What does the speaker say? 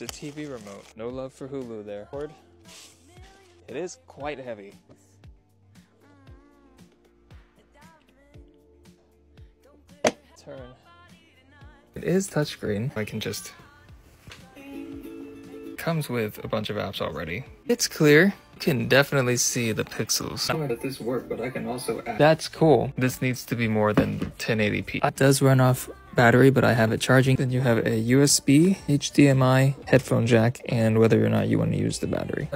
It's a TV remote. No love for Hulu there. Cord. It is quite heavy. Turn. It is touchscreen. I can just comes with a bunch of apps already. It's clear. You can definitely see the pixels. I don't know that this work, but I can also add. That's cool. This needs to be more than 1080p. It does run off battery, but I have it charging. Then you have a USB, HDMI, headphone jack, and whether or not you want to use the battery.